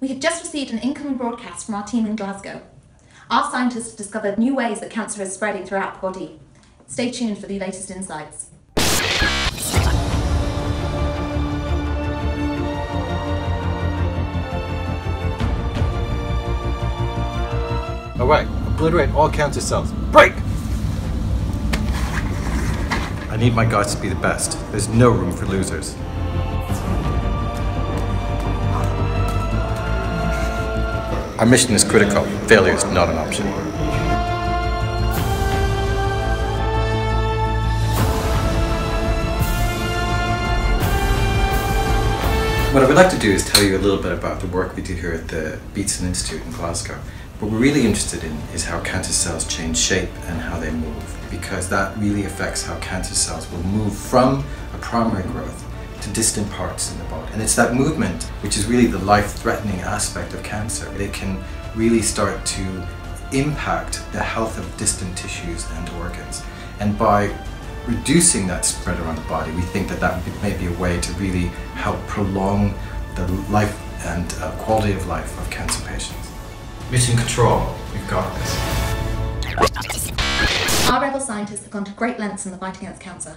We have just received an incoming broadcast from our team in Glasgow. Our scientists have discovered new ways that cancer is spreading throughout the body. Stay tuned for the latest insights. Alright, obliterate all cancer cells. Break! I need my guys to be the best. There's no room for losers. Our mission is critical. Failure is not an option. What I would like to do is tell you a little bit about the work we do here at the Beatson Institute in Glasgow. What we're really interested in is how cancer cells change shape and how they move, because that really affects how cancer cells will move from a primary growth to distant parts in the body. And it's that movement which is really the life-threatening aspect of cancer. It can really start to impact the health of distant tissues and organs. And by reducing that spread around the body, we think that that may be a way to really help prolong the life and uh, quality of life of cancer patients. Mission control, we've got this. Our rebel scientists have gone to great lengths in the fight against cancer.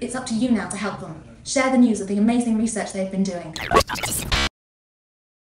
It's up to you now to help them. Share the news of the amazing research they've been doing.